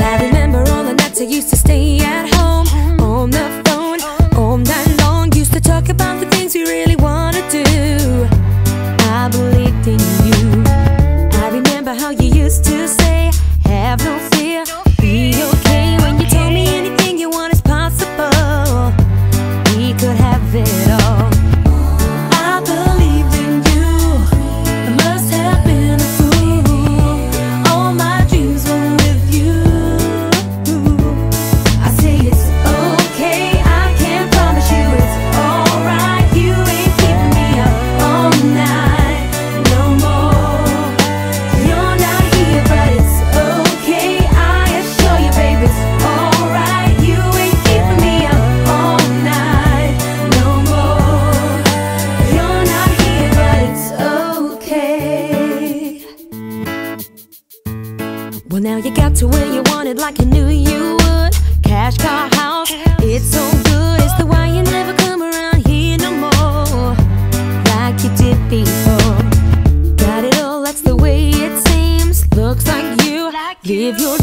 I remember all the nights I used to stay Well, now you got to where you wanted like you knew you would. Cash, car, house, it's so good. It's the why you never come around here no more. Like you did before. Got it all, that's the way it seems. Looks like you give your